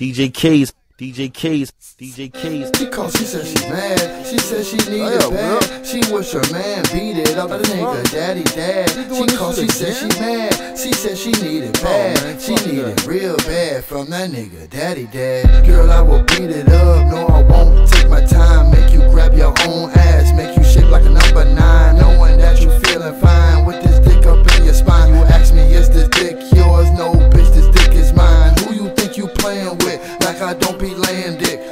DJ K's, DJ K's, DJ K's. She Because she said she mad, she said she need it bad. She wish her man beat it up, the nigga daddy dad. She called, she said she mad, she said she need it bad. She need it real bad from that nigga daddy dad. Girl, I will beat it up,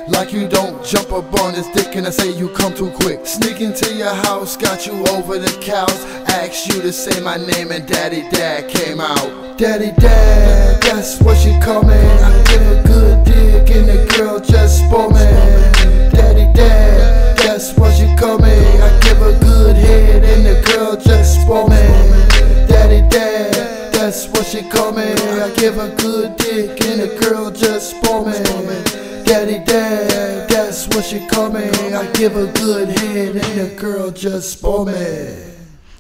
Like you don't jump up on this dick and I say you come too quick. Sneak into your house, got you over the couch. Asked you to say my name and daddy dad came out. Daddy dad, that's what she call me. I give a good dick and the girl just spoil me. Daddy dad, that's what she call me. I give a good head and the girl just spoil me. Daddy dad, that's what she call me. I give a good dick and the girl just spoil me. Daddy dad, that's what she call me. I give a good head and the girl just spoil me.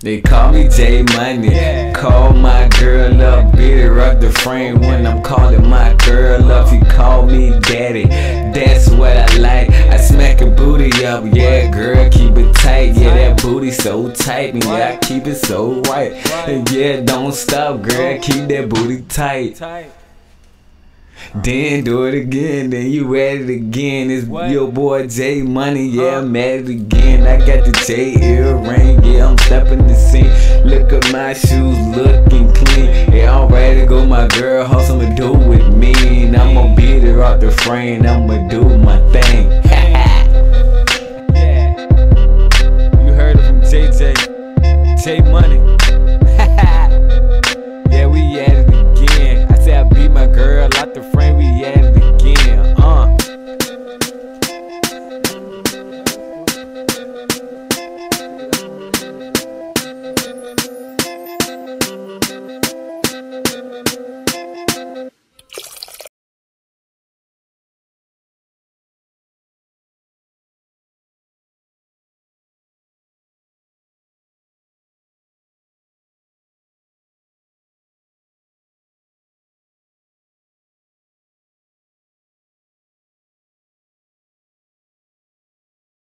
They call me J-Munee. Call my girl up, beat her up the frame when I'm calling my girl up. She call me daddy. That's what I like. I smack her booty up, yeah, girl, keep it tight. Yeah, that booty so tight, and yeah, I keep it so right. And yeah, don't stop, girl, keep that booty tight. Then do it again, then you at it again. It's your boy J-Munee, yeah, I'm at it again. I got the J earring, yeah, I'm stepping the scene. Look at my shoes, looking clean. Yeah, I'm ready to go, my girl, house I'ma do with me. And I'ma beat her out the frame, I'ma do my